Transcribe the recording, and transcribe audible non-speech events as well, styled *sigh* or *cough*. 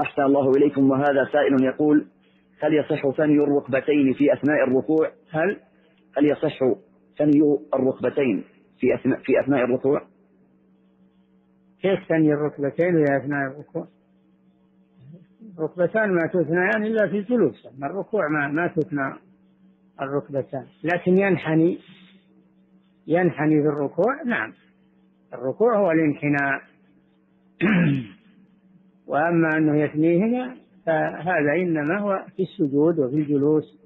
أحسن الله إليكم وهذا سائل يقول هل يصح ثني الركبتين في أثناء الركوع؟ هل هل يصح ثني الركبتين في أثناء في أثناء الركوع؟ كيف ثني الركبتين في أثناء الركوع؟ الركبتان ما تثنيان إلا في الجلوس أما الركوع ما ما تثنى الركبتان. لكن ينحني ينحني في الركوع؟ نعم. الركوع هو الانحناء. *clears throat* وأما أنه يثنيهما فهذا إنما هو في السجود وفي الجلوس